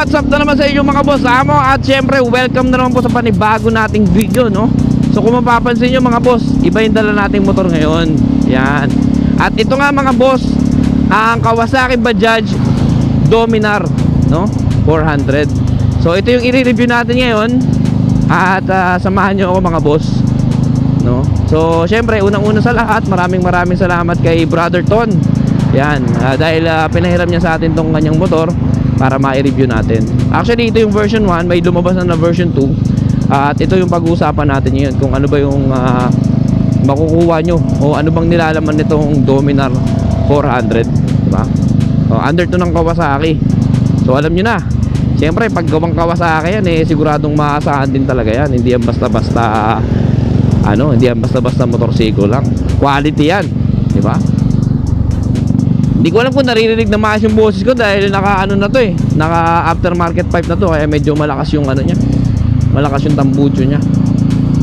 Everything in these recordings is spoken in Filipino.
What's up na naman sa inyo mga boss? Amo At syempre welcome na naman po sa panibago nating video no? So kung mapapansin nyo mga boss Iba yung dala nating motor ngayon. Yan. At ito nga mga boss Ang Kawasaki Bajaj Dominar no? 400 So ito yung i-review natin ngayon. At ah, samahan nyo ako mga boss no? So syempre unang-una sa lahat Maraming maraming salamat kay Brother Ton. Yan, ah, dahil ah, pinahiram niya sa atin tong kanyang motor para ma-review natin. Actually, ito yung version 1, may lumabas na na version 2. Ah, at ito yung pag-uusapan natin ngayon kung ano ba yung ah, makukuha nyo o ano bang nilalaman nitong Dominar 400, di ba? O, under to ng Kawasaki. So alam nyo na. Siyempre, pag gawang Kawasaki yan eh siguradong maasahan din talaga yan. Hindi yan basta-basta ano, hindi yan basta-basta motorsiklo lang. Quality yan, di ba? Hindi ko alam kung naririnig na maayos yung boses ko dahil naka ano na to eh. Naka aftermarket pipe na to kaya medyo malakas yung ano niya. Malakas yung tambucho niya.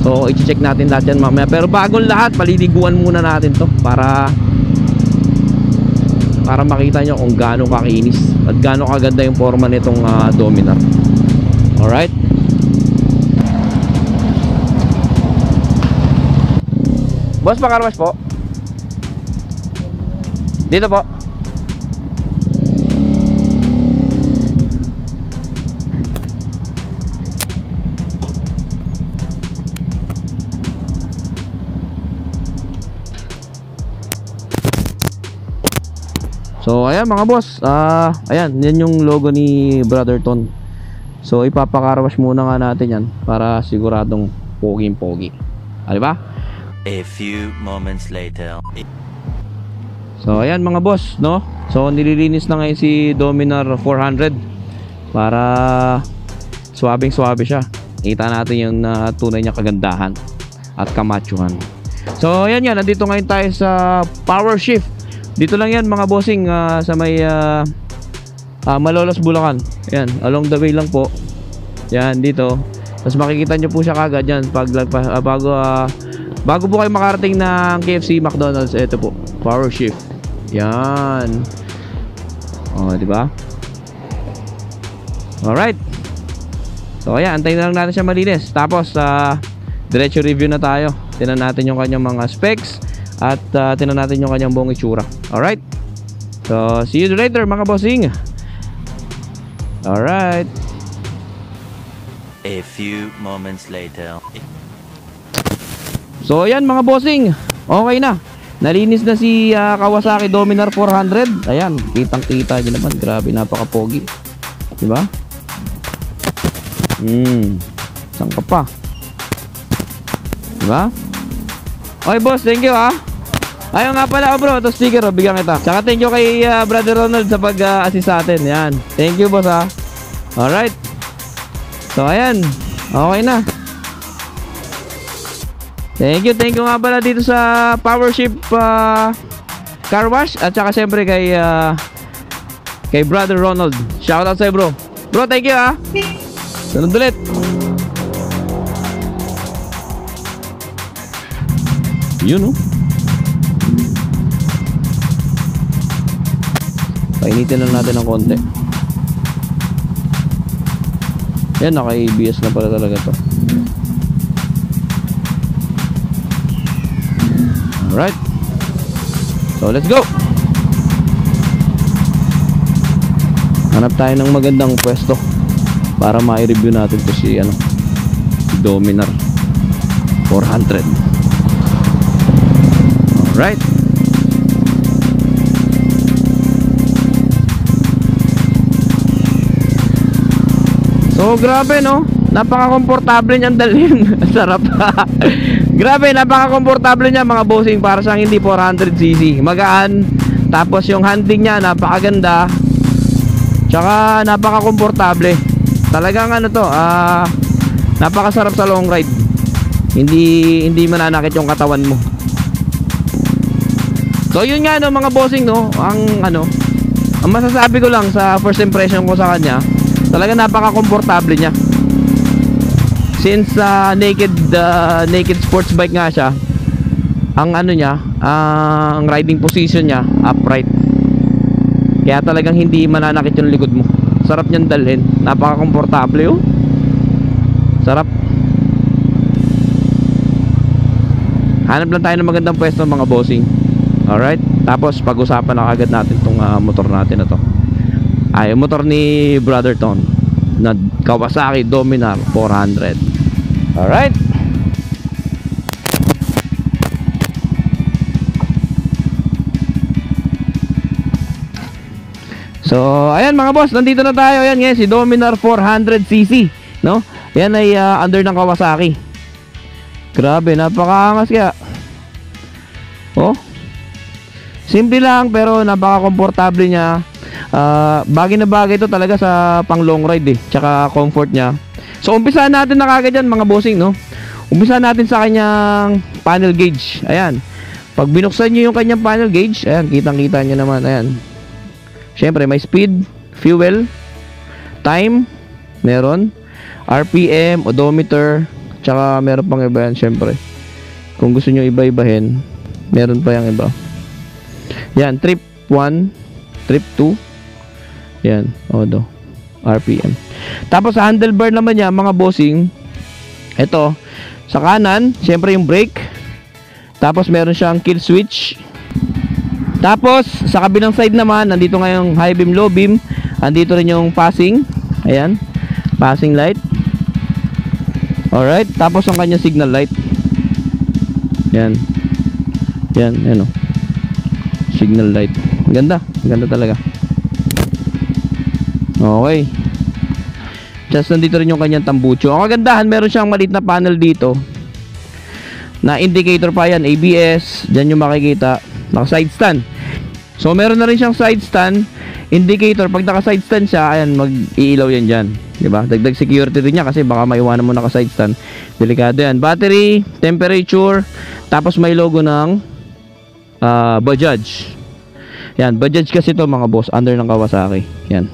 So i-check natin lahat yan mamaya. Pero bagong lahat, paliliguan muna natin to para para makita nyo kung gaano kakinis at gaano kaganda yung forma nitong ah, Dominar. Alright? Boss, pakarwas po. Dito po. So ayan mga boss, ah ayan, yan yung logo ni Brother Ton. So ipapakarawash muna nga natin yan para siguradong poging-pogi. Di ba? A few moments later. So ayan mga boss, no? So nililinis na ngayon si Dominar 400 para swabing swabe siya. Kita natin yung ah, tunay niya kagandahan at kamachuhan. So ayan yan, nandito ngayon tayo sa Power Shift. Dito lang yan mga bossing ah, sa may ah, ah, Malolos Bulacan. Ayan, along the way lang po. Yan dito. Tapos makikita nyo po siya kagad yan pag ah, bago ah, bago po kayo makarating ng KFC McDonald's, ito po, Power Shift. Yan. Oh, di ba? Alright. So ayan, antayin na lang natin siya malinis. Tapos ah diretso review na tayo. Tingnan natin yung kanyang mga specs at uh, tingnan natin yung kanyang buong itsura. Alright. So see you later mga bossing. Alright. A few moments later. So ayan mga bossing. Okay na. Nalinis na si ah, Kawasaki Dominar 400. Ayan, kitang-kita niyo naman. Grabe, napaka-pogi. 'Di ba? Hmm. Saan ka pa? 'Di ba? Okay, boss, thank you ah. Ayun nga pala oh, bro, ito sticker oh, bigyan kita. Tsaka thank you kay ah, Brother Ronald sa pag-assist sa atin. Yan. Thank you, boss ah. Alright. So ayan. Okay na. Thank you, thank you nga pala dito sa Powership uh, Car Wash at saka siyempre kay ah, kay Brother Ronald. Shout out sa'yo bro. Bro, thank you ah. Sunod ulit. Yun oh. Painitin lang natin ng konti. Yan, naka-ABS na pala talaga to. Alright. So, let's go! Hanap tayo ng magandang pwesto para ma-review natin to si ano si Dominar 400. Alright. So grabe no? Napaka-komportable niyan dalhin. Sarap. Grabe napaka-komportable niya mga bossing. Para siyang hindi 400cc Magaan. Tapos yung handling niya napakaganda. Tsaka napaka-komportable. Talagang ano to ah Napakasarap sa long ride. Hindi hindi mananakit yung katawan mo. So yun nga no mga bossing no? Ang ano Ang masasabi ko lang sa first impression ko sa kanya Talaga napaka-komportable niya. Since uh, naked uh, naked sports bike nga siya, ang ano niya, ah, ang riding position niya upright. Kaya talagang hindi mananakit yung likod mo sarap niyan dalhin. Napaka-komportable oh. Sarap. Hanap lang tayo ng magandang pwesto mga bossing. Alright? Tapos pag-usapan na agad natin tong ah, motor natin na to. Ay, motor ni Brother Ton na Kawasaki Dominar 400. Alright? So, ayan mga boss, nandito na tayo. Ayan ngayon, si Dominar 400cc, no? Yan ay ah, under ng Kawasaki. Grabe, napakaangas kaya. Oh. Simple lang pero napaka-komportable niya. Ah, bagay na bagay ito talaga sa pang long ride eh. Tsaka comfort niya. So, umpisahan natin na kagad yan mga bossing, no? Umpisahan natin sa kanyang panel gauge. Ayan. Pag binuksan niyo yung kanyang panel gauge, ayan, kitang-kita niyo naman, ayan. Siyempre, may speed, fuel, time, meron, RPM, odometer, tsaka meron pang iba yan, siyempre. Kung gusto nyo iba-ibahin, meron pa yung iba. Yan, trip 1, trip 2, yan, odo, RPM. Tapos sa handlebar naman niya, mga bossing, ito, sa kanan, siyempre yung brake, tapos meron siyang kill switch, tapos, sa kabilang side naman, nandito nga yung high beam, low beam. Andito rin yung passing. Ayan. Passing light. Alright. Tapos ang kanya signal light. Yan. Yan. Yan o. Signal light. Ganda. Ganda talaga. Okay. Just nandito rin yung kanyang tambucho. Ang kagandahan, meron siyang maliit na panel dito. Na indicator pa yan. ABS. Diyan yung makikita naka side stand so meron na rin siyang side stand indicator pag naka side stand siya ayan mag-iilaw yan dyan di ba dagdag security rin niya kasi baka maiwanan mo naka side stand delikado yan battery temperature tapos may logo ng ah, Bajaj yan Bajaj kasi to mga boss under ng Kawasaki yan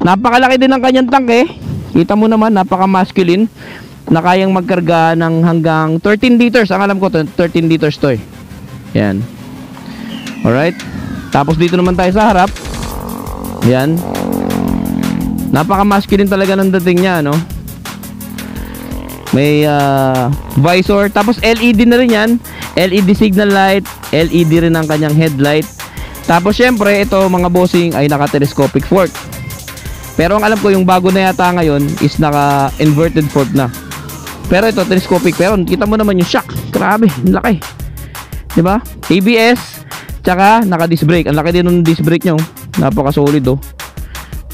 napakalaki din ng kanyang tangke kita mo naman napaka masculine na kayang magkarga ng hanggang 13 liters ang alam ko 13 liters to eh yan Alright. Tapos dito naman tayo sa harap. Yan. Napaka-masculine talaga ng dating niya, no? May ah, visor. Tapos LED na rin yan. LED signal light. LED rin ang kanyang headlight. Tapos syempre, ito mga bossing ay naka-telescopic fork. Pero ang alam ko yung bago na yata ngayon is naka-inverted fork na. Pero ito telescopic. Pero kita mo naman yung shock. Grabe, ang laki. 'Di ba? ABS Tsaka naka disc brake. Ang laki din ng disc brake niya, oh. Napaka solid oh.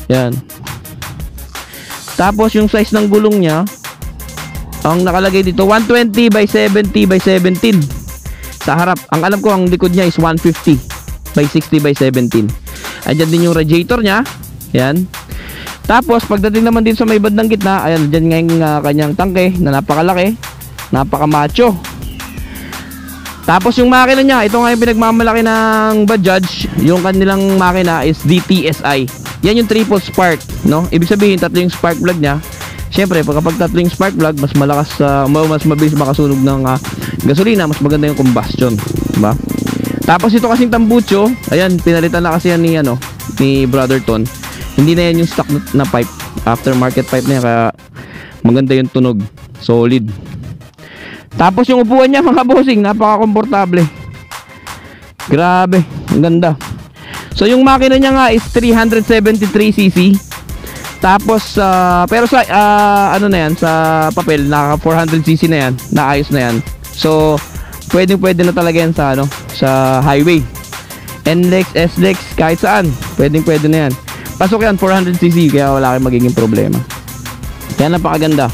Yan. Tapos yung size ng gulong niya, ang nakalagay dito 120 by 70 by 17. Sa harap, ang alam ko ang likod niya is 150 by 60 by 17. Andiyan din yung radiator niya. Yan. Tapos pagdating naman din sa may bandang gitna, ayan diyan nga yung uh, kanyang tangke na napakalaki, napaka-macho. Tapos yung makina niya, ito nga yung pinagmamalaki ng Bajaj. Yung kanilang makina is DTSI. Yan yung triple spark, no? Ibig sabihin, tatlo yung spark plug niya. Siyempre, kapag tatlo yung spark plug, mas malakas, uh, mas mabilis makasunog ng uh, gasolina, mas maganda yung combustion. Diba? Tapos ito kasing tambucho, ayan, pinalitan na kasi yan ni, ano, ni Brother Ton. Hindi na yan yung stock na, na pipe. Aftermarket pipe na yan, kaya maganda yung tunog. Solid. Tapos yung upuan niya mga bossing, napaka-komportable. Grabe, ang ganda. So yung makina niya nga is 373cc. Tapos uh, pero sa uh, ano na yan sa papel naka 400cc na yan, naayos na yan. So pwedeng pwede na talaga yan sa ano sa highway. NLEX, SLEX, kahit saan. Pwedeng pwede na yan. Pasok yan 400cc kaya wala kayong magiging problema. Kaya napakaganda.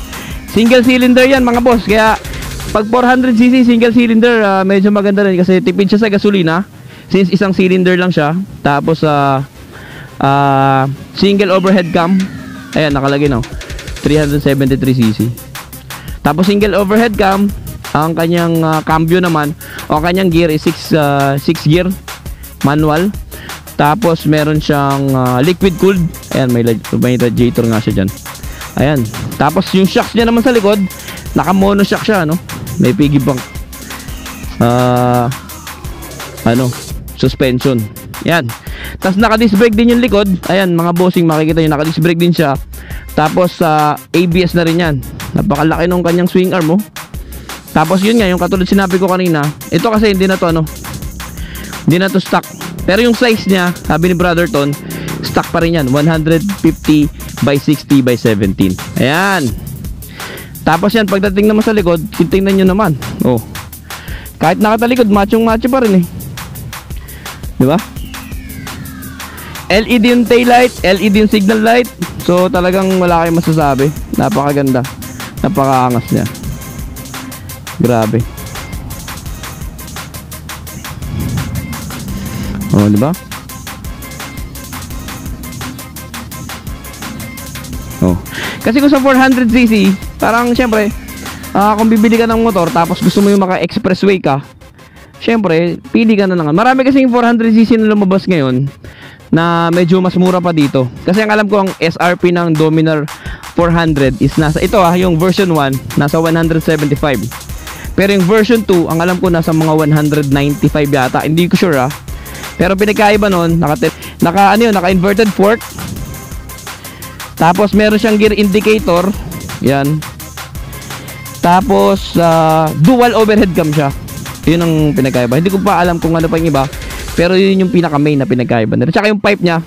Single cylinder yan mga boss. Kaya pag 400cc single cylinder, uh, medyo maganda rin kasi tipid siya sa gasolina. Since isang cylinder lang siya. Tapos uh, uh, single overhead cam. Ayan, nakalagay no. 373cc. Tapos single overhead cam, ang kanyang uh, cambio naman o kanyang gear is 6 uh, 6 gear manual. Tapos meron siyang uh, liquid cooled. Ayan, may, may radiator nga siya diyan. Ayan. Tapos yung shocks niya naman sa likod, naka mono shock siya, no? may piggy bank uh, ano suspension Yan. Tapos naka-disc brake din yung likod. Ayan, mga bossing, makikita nyo, naka-disc brake din siya. Tapos sa ABS na rin yan. Napakalaki nung kanyang swing arm, oh. Tapos yun nga, yung katulad sinabi ko kanina. Ito kasi hindi na to, ano, hindi na to stock. Pero yung size niya, sabi ni Brother Ton, stock pa rin yan. 150 by 60 by 17. Ayan. Tapos yan, pagdating naman sa likod, tingnan nyo naman. Oh. Kahit nakatalikod, machong macho pa rin eh. Di ba? LED yung taillight, LED yung signal light. So talagang wala kayong masasabi. Napakaganda. Napakaangas niya. Grabe. Ba? Oh. Kasi kung sa 400cc, parang syempre, ah, kung bibili ka ng motor tapos gusto mo yung maka-expressway ka, syempre, pili ka na lang. Marami kasi yung 400cc na lumabas ngayon na medyo mas mura pa dito. Kasi ang alam ko ang SRP ng Dominar 400 is nasa ito ah, yung version 1 nasa 175. Pero yung version 2, ang alam ko nasa mga 195 yata. Hindi ko sure ah. Pero pinagkaiba nun, naka, naka ano yun, naka inverted fork. Tapos meron siyang gear indicator. Yan. Tapos ah, dual overhead cam siya. Yun ang pinagkaiba. Hindi ko pa alam kung ano pa yung iba. Pero yun yung pinaka main na pinagkaiba nila. Tsaka yung pipe niya,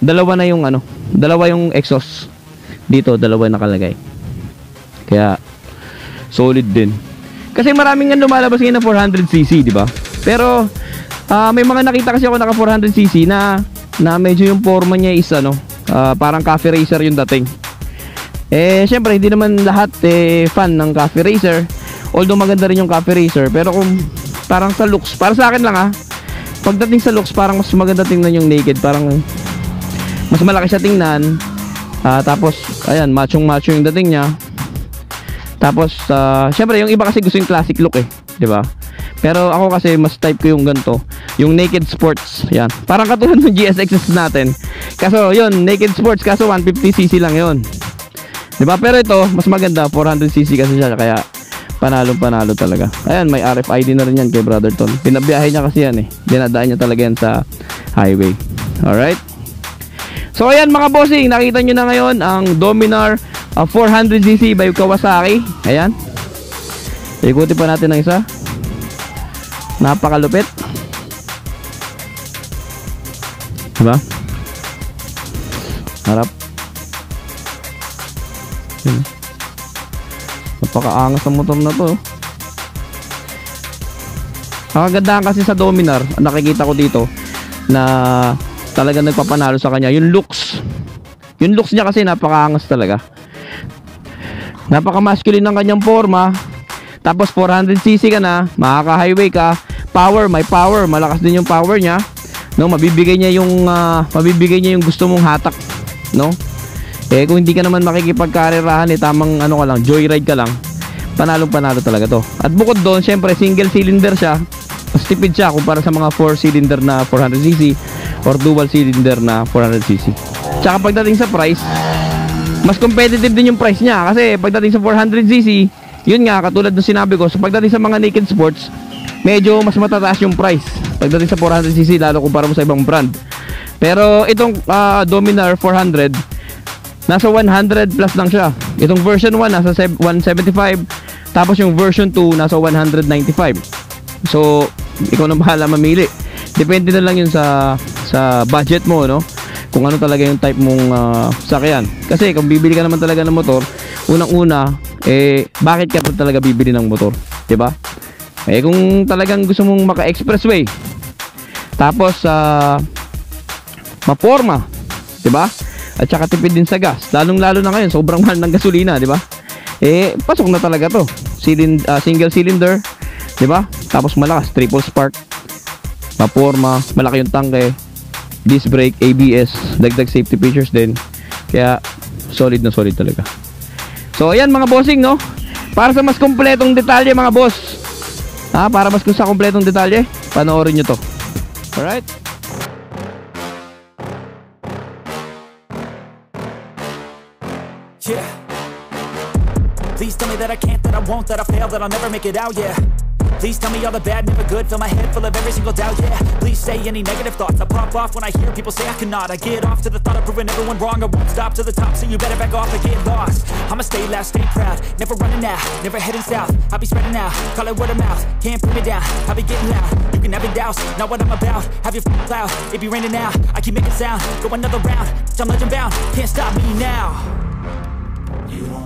dalawa na yung ano, dalawa yung exhaust. Dito, dalawa nakalagay. Kaya, solid din. Kasi maraming nga lumalabas ngayon na 400cc, di ba? Pero, ah, may mga nakita kasi ako naka 400cc na, na medyo yung forma niya is ano, ah, parang cafe racer yung dating. Eh, syempre, hindi naman lahat eh, fan ng cafe racer. Although maganda rin yung cafe racer. Pero kung parang sa looks, para sa akin lang ah, pagdating sa looks, parang mas maganda tingnan yung naked. Parang mas malaki siya tingnan. Ah, tapos, ayan, machong macho yung dating niya. Tapos, ah, syempre, yung iba kasi gusto yung classic look eh. 'di ba? Pero ako kasi mas type ko yung ganto, yung naked sports. Yan. Parang katulad ng GSXs natin. Kaso, yun, naked sports kaso 150cc lang 'yon. 'Di ba? Pero ito, mas maganda 400cc kasi siya kaya panalong panalo talaga. Ayan, may RFID na rin yan kay Brother Ton. Pinabiyahe niya kasi yan eh. Dinadaan niya talaga yan sa highway. Alright? So ayan mga bossing, nakita nyo na ngayon ang Dominar uh, 400cc by Kawasaki. Ayan. Ikuti pa natin ng isa. Napakalupit. Diba? Harap. Yun. Napakaangas ng motor na to. Ang kagandahan kasi sa Dominar, ang nakikita ko dito na talaga nagpapanalo sa kanya, yung looks. Yung looks niya kasi napakaangas talaga. Napaka-masculine ng kanyang forma. Tapos 400cc ka na, makaka-highway ka, power, may power, malakas din yung power niya. No, mabibigay niya yung ah, mabibigay niya yung gusto mong hatak, no? Eh kung hindi ka naman makikipagkarerahan eh tamang ano ka lang, joyride ka lang. Panalong panalo talaga to. At bukod doon, syempre single cylinder siya. Mas tipid siya kumpara sa mga 4 cylinder na 400cc or dual cylinder na 400cc. Tsaka pagdating sa price, mas competitive din yung price niya kasi pagdating sa 400cc, yun nga katulad ng sinabi ko, so pagdating sa mga naked sports, medyo mas matataas yung price pagdating sa 400cc lalo kumpara mo sa ibang brand. Pero itong ah, Dominar 400 nasa 100 plus lang siya. Itong version 1 nasa sev- 175 tapos yung version 2 nasa 195. So, ikaw na bahala mamili. Depende na lang yun sa sa budget mo, no? Kung ano talaga yung type mong ah, sakyan. Kasi kung bibili ka naman talaga ng motor, unang-una, eh, bakit ka talaga bibili ng motor? 'Di ba? Eh, kung talagang gusto mong maka-expressway, tapos, sa maporma, 'di ba? At saka tipid din sa gas. Lalong-lalo na ngayon, sobrang mahal ng gasolina, 'di ba? Eh, pasok na talaga 'to. Cylind ah, single cylinder, 'di ba? Tapos malakas, triple spark. Maporma, malaki yung tangke. Disc brake, ABS, dagdag safety features din. Kaya solid na solid talaga. So, ayan mga bossing, no? Para sa mas kompletong detalye mga boss. Ha, para mas sa kompletong detalye, panoorin nyo to. Alright? Yeah. Please tell me that I can't, that I won't, that I fail, that I'll never make it out, yeah. Please tell me all the bad, never good. Fill my head full of every single doubt, yeah. Please say any negative thoughts. I pop off when I hear people say I cannot. I get off to the thought of proving everyone wrong. I won't stop to the top, so you better back off and get lost. I'ma stay loud, stay proud. Never running out, never heading south. I'll be spreading out, call it word of mouth. Can't put me down, I'll be getting loud. You can have it douse, not what I'm about. Have your f***ing cloud, it be raining now I keep making sound, go another round I'm legend bound, can't stop me now. You don't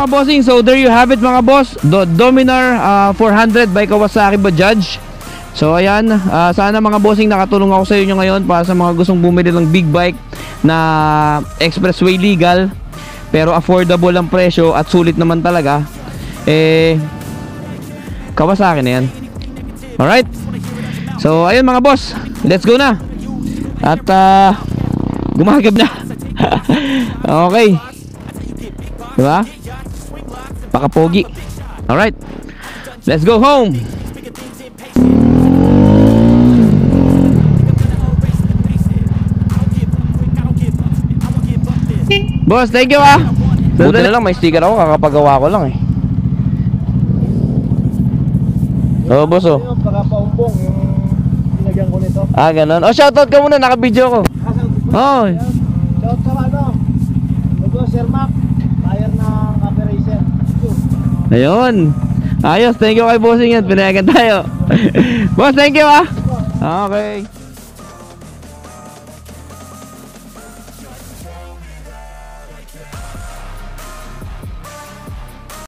mga bossing, so there you have it mga boss. Do Dominar ah, 400 by Kawasaki Bajaj. So ayan, ah, sana mga bossing nakatulong ako sa inyo ngayon para sa mga gustong bumili ng big bike na expressway legal pero affordable ang presyo at sulit naman talaga. Eh Kawasaki na yan. Alright. So ayun mga boss, let's go na. At ah, gumagab na. okay. Diba? Pakapogi. Alright. Let's go home. Boss, thank you ah. Buti na lang may sticker ako, kakapagawa ko lang eh. Oo, boss oh. Baka paumbong yung pinagyan ko nito. Ah, ganun. Oh, shoutout ka muna, naka-video ko. Oh, Shout sa ano? Lugo, Sir Mac. Tire ng Cafe Racer. Ayun. Ayos, thank you kay bossing yan. Pinayagan tayo. boss, thank you ah. Okay.